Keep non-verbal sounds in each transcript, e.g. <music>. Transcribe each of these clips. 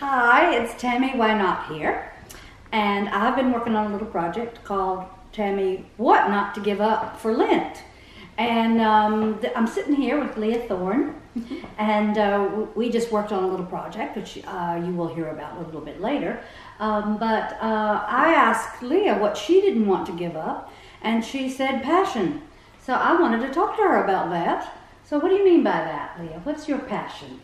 Hi, it's Tammy WhyNot here, and I've been working on a little project called Tammy WhatNot to Give Up for Lent. And um, I'm sitting here with Leah Thorn, and uh, we just worked on a little project, which uh, you will hear about a little bit later. Um, but uh, I asked Leah what she didn't want to give up, and she said passion. So I wanted to talk to her about that. So, what do you mean by that, Leah? What's your passion?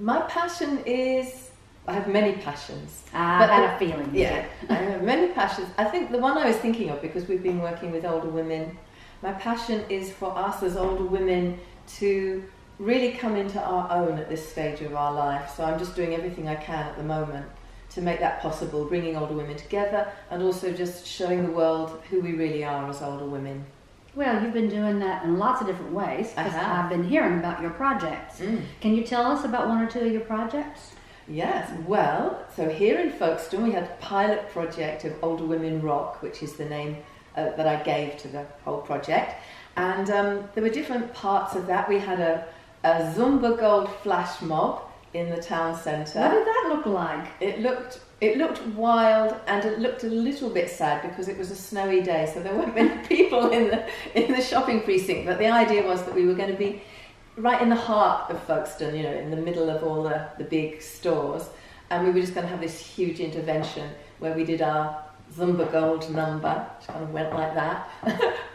My passion is I have many passions. Ah, I But a feeling. Yeah, I have many passions. I think the one I was thinking of because we've been working with older women. My passion is for us as older women to really come into our own at this stage of our life. So I'm just doing everything I can at the moment to make that possible, bringing older women together and also just showing the world who we really are as older women. Well, you've been doing that in lots of different ways. 'cause I have. I've been hearing about your projects. Mm. Can you tell us about one or two of your projects? Yes, well, so here in Folkestone we had a pilot project of Older Women Rock, which is the name uh, that I gave to the whole project. And um, there were different parts of that. We had a, a Zumba Gold flash mob in the town centre. What did that look like? It looked it looked wild and it looked a little bit sad because it was a snowy day, so there weren't many <laughs> people in the in the shopping precinct. But the idea was that we were going to be right in the heart of Folkestone, you know, in the middle of all the, the big stores, and we were just going to have this huge intervention where we did our Zumba Gold number, which kind of went like that. <laughs>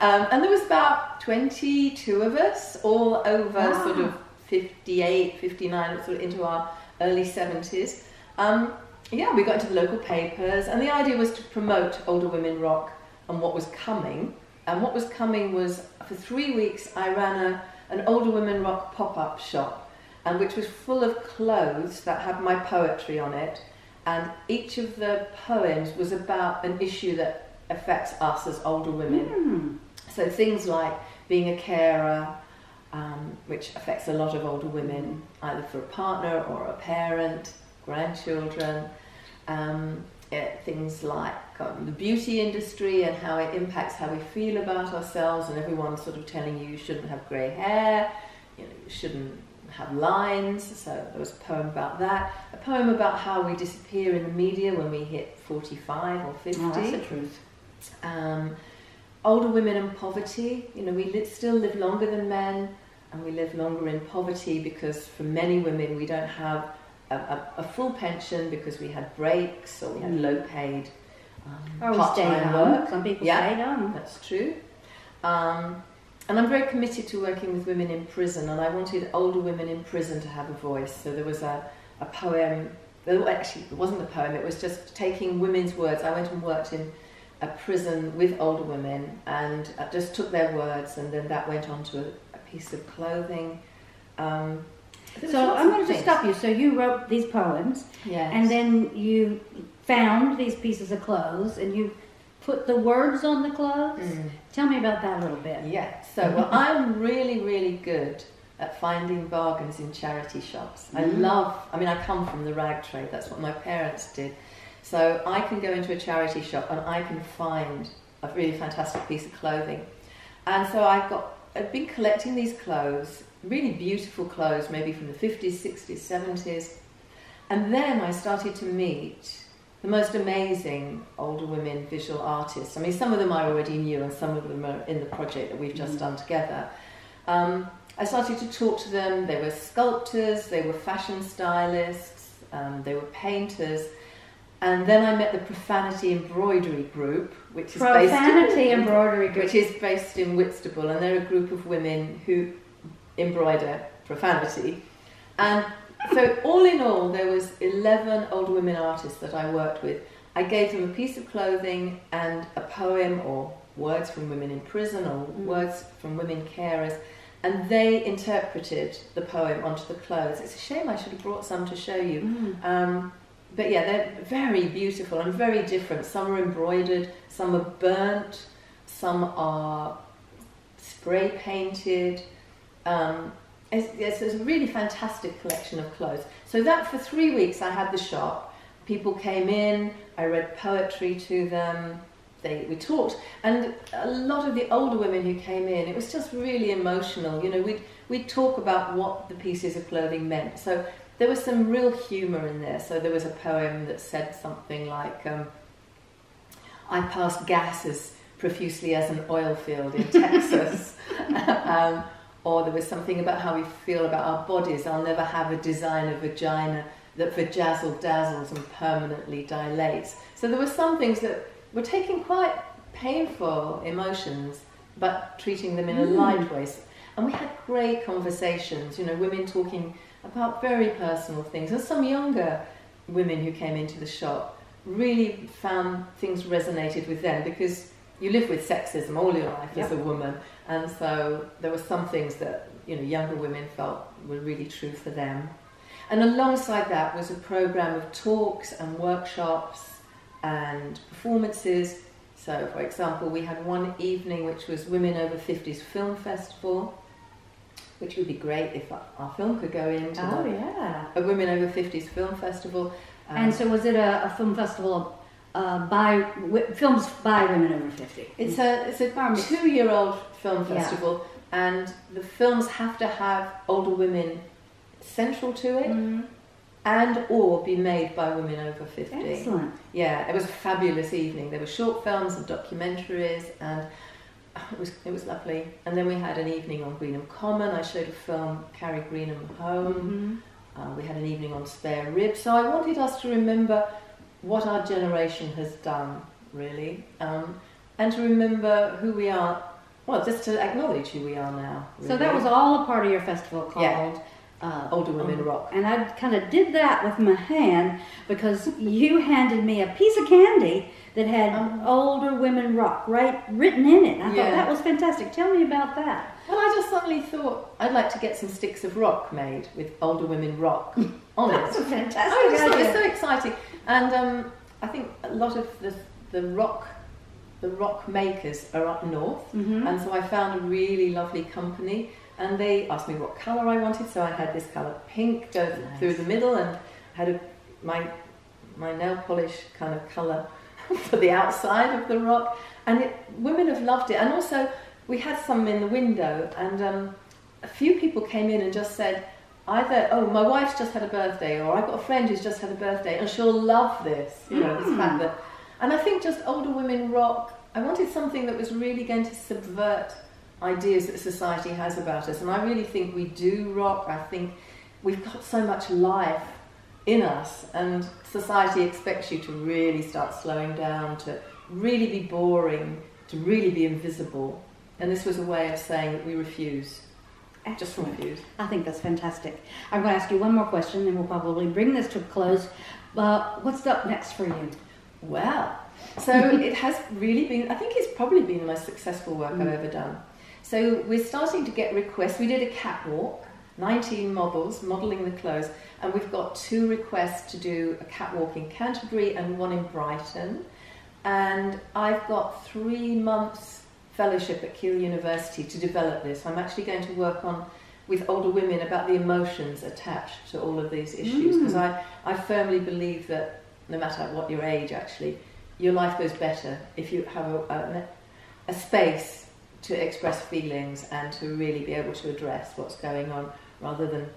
um, and there was about 22 of us, all over Wow. sort of 58, 59, sort of into our early 70s. Um, yeah, we got into the local papers, and the idea was to promote older women rock and what was coming. And what was coming was for three weeks, I ran a, an older women rock pop up shop, and which was full of clothes that had my poetry on it. And each of the poems was about an issue that affects us as older women. Hmm. So things like being a carer, um, which affects a lot of older women, either for a partner or a parent, grandchildren. Um, eh, things like um, the beauty industry and how it impacts how we feel about ourselves, and everyone sort of telling you you shouldn't have grey hair, you know, you shouldn't have lines. So there was a poem about that. A poem about how we disappear in the media when we hit 45 or 50 Oh, that's the truth. um, older women and poverty. You know, we li- still live longer than men, and we live longer in poverty because for many women we don't have a, a, a full pension because we had breaks or we had Mm. low paid um, Or we stay part-time work. Some people Yeah. stay home. That's true. Um, and I'm very committed to working with women in prison, and I wanted older women in prison to have a voice. So there was a, a poem, actually, it wasn't a poem, it was just taking women's words. I went and worked in a prison with older women and I just took their words, and then that went onto a, a piece of clothing. Um, So I'm going to things. stop you. So you wrote these poems, Yes. and then you found these pieces of clothes, and you put the words on the clothes. Mm. Tell me about that a little bit. Yeah, so well, <laughs> I'm really, really good at finding bargains in charity shops. I Mm. love, I mean, I come from the rag trade, that's what my parents did. So I can go into a charity shop and I can find a really fantastic piece of clothing. And so I've got, I've been collecting these clothes, really beautiful clothes, maybe from the 50s, 60s, 70s. And then I started to meet the most amazing older women visual artists. I mean, some of them I already knew, and some of them are in the project that we've just Mm. done together. Um, I started to talk to them. They were sculptors, they were fashion stylists, um, they were painters. And then I met the Profanity Embroidery Group, which is Profanity based embroidery group. which is based in Whitstable, and they're a group of women who embroider profanity. And so, all in all, there was eleven old women artists that I worked with. I gave them a piece of clothing and a poem or words from women in prison or Mm. words from women carers, and they interpreted the poem onto the clothes. It's a shame I should have brought some to show you. Mm. Um, but yeah, they're very beautiful and very different. Some are embroidered, some are burnt, some are spray painted. Um, it's, it's, it's a really fantastic collection of clothes. So that for three weeks I had the shop. People came in, I read poetry to them, they, we talked, and a lot of the older women who came in, it was just really emotional. You know, we'd, we'd talk about what the pieces of clothing meant. So there was some real humour in there. So there was a poem that said something like, um, "I passed gas as profusely as an oil field in Texas." <laughs> um, or there was something about how we feel about our bodies. I'll never have a designer vagina that vajazzle dazzles and permanently dilates. So there were some things that were taking quite painful emotions, but treating them in a light way. And we had great conversations, you know, women talking about very personal things. And some younger women who came into the shop really found things resonated with them because you live with sexism all your life as a woman. And so there were some things that, you know, younger women felt were really true for them. And alongside that was a program of talks and workshops and performances. So, for example, we had one evening which was Women Over 50s Film Festival, which would be great if our film could go into oh, yeah. a Women Over 50s Film Festival. Um, and so, was it a, a film festival uh, by w- films by women over 50? It's a, it's a two year old film festival, yeah. and the films have to have older women central to it. Mm and or be made by women over 50. Excellent. Yeah, it was a fabulous evening. There were short films and documentaries and it was it was lovely. And then we had an evening on Greenham Common. I showed a film, Carry Greenham Home. Mm-hmm. Uh, we had an evening on spare ribs. So I wanted us to remember what our generation has done, really, um, and to remember who we are. Well, just to acknowledge who we are now. Really. So that was all a part of your festival called yeah uh, Older Women um, Rock. And I kind of did that with my hand because you handed me a piece of candy that had um, Older Women Rock right written in it. I yeah. thought that was fantastic. Tell me about that. Well, I just suddenly thought I'd like to get some sticks of rock made with Older Women Rock <laughs> on it. That's fantastic I just idea. It's so exciting. And um, I think a lot of the, the rock the rock makers are up north, mm-hmm. and so I found a really lovely company and they asked me what colour I wanted, so I had this colour pink go nice. through the middle and had a, my, my nail polish kind of colour <laughs> for the outside of the rock. And it, women have loved it. And also, we had some in the window, and um, a few people came in and just said, either, oh, my wife's just had a birthday, or I've got a friend who's just had a birthday, and she'll love this, you know, mm. this fact that. And I think just older women rock, I wanted something that was really going to subvert ideas that society has about us. And I really think we do rock. I think we've got so much life in us, and society expects you to really start slowing down, to really be boring, to really be invisible. And this was a way of saying that we refuse. Just refuse. I think that's fantastic. I'm going to ask you one more question, and we'll probably bring this to a close. Uh, what's up next for you? Well, so <laughs> it has really been, I think it's probably been the most successful work mm. I've ever done. So we're starting to get requests. We did a catwalk, 19 models modelling the clothes, and we've got two requests to do a catwalk in Canterbury and one in Brighton. And I've got three months fellowship at Keele University to develop this. I'm actually going to work on with older women about the emotions attached to all of these issues because mm. I, I firmly believe that no matter what your age actually your life goes better if you have a, a, a space to express feelings and to really be able to address what's going on rather than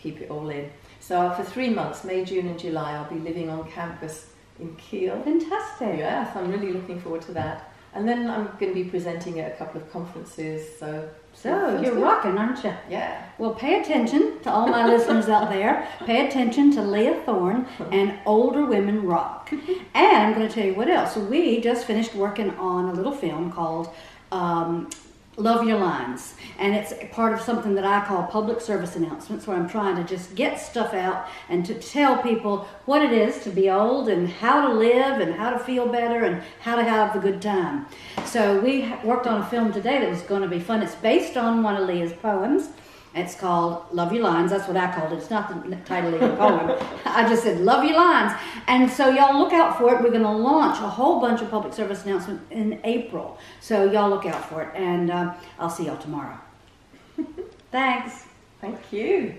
keep it all in. So for three months, May, June and July, I'll be living on campus in Keele. Fantastic. Yes, I'm really looking forward to that. And then I'm going to be presenting at a couple of conferences, so... So, you're good. rocking, aren't you? Yeah. Well, pay attention to all my listeners out there. Pay attention to Leah Thorn and Older Women Rock. <laughs> And I'm going to tell you what else. We just finished working on a little film called um, Love Your Lines. And it's part of something that I call public service announcements, where I'm trying to just get stuff out and to tell people what it is to be old and how to live and how to feel better and how to have a good time. So we worked on a film today that was going to be fun. It's based on one of Leah's poems. It's called Love Your Lines. That's what I called it. It's not the title of the poem. <laughs> I just said Love Your Lines. And so y'all look out for it. We're going to launch a whole bunch of public service announcements in April. So y'all look out for it. And uh, I'll see y'all tomorrow. <laughs> Thanks. Thank you.